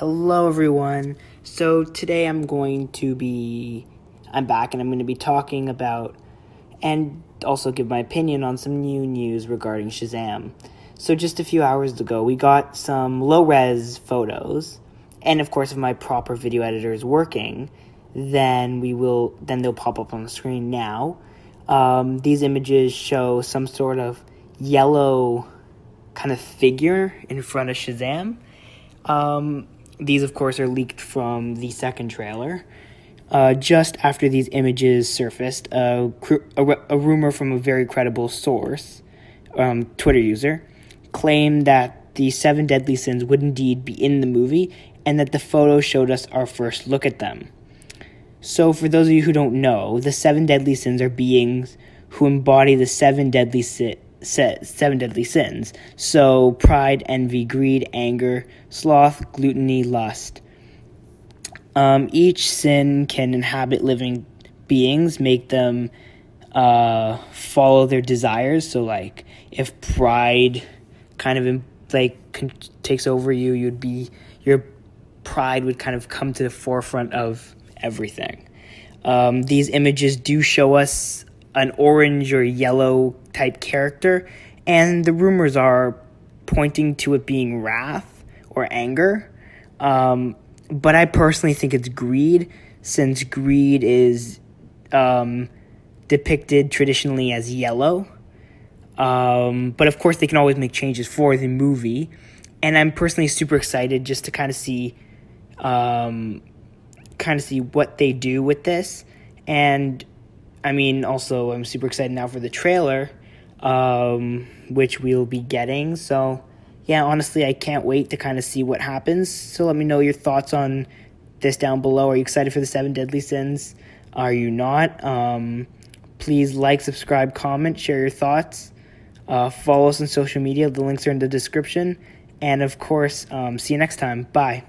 Hello, everyone. So, today I'm going to be. I'm back and I'm going to be talking about and also give my opinion on some new news regarding Shazam. So, just a few hours ago, we got some low res photos, and of course, if my proper video editor is working, then we will then they'll pop up on the screen now. Um, these images show some sort of yellow kind of figure in front of Shazam. Um, these, of course, are leaked from the second trailer. Uh, just after these images surfaced, a, a, rumor from a very credible source, um, Twitter user, claimed that the seven deadly sins would indeed be in the movie and that the photo showed us our first look at them. So, for those of you who don't know, the seven deadly sins are beings who embody the seven deadly sins seven deadly sins. So pride, envy, greed, anger, sloth, gluttony, lust. Um, each sin can inhabit living beings, make them uh, follow their desires. So, like, if pride kind of like takes over you, you'd be your pride would kind of come to the forefront of everything. Um, these images do show us an orange or yellow type character, and the rumors are pointing to it being wrath or anger. Um, but I personally think it's greed, since greed is um, depicted traditionally as yellow. Um, but of course, they can always make changes for the movie. And I'm personally super excited just to kind of see, um, kind of see what they do with this. And I mean, also, I'm super excited now for the trailer, um, which we'll be getting. So, yeah, honestly, I can't wait to kind of see what happens. So, let me know your thoughts on this down below. Are you excited for the seven deadly sins? Are you not? Um, please like, subscribe, comment, share your thoughts. Uh, follow us on social media. The links are in the description. And of course, um, see you next time. Bye.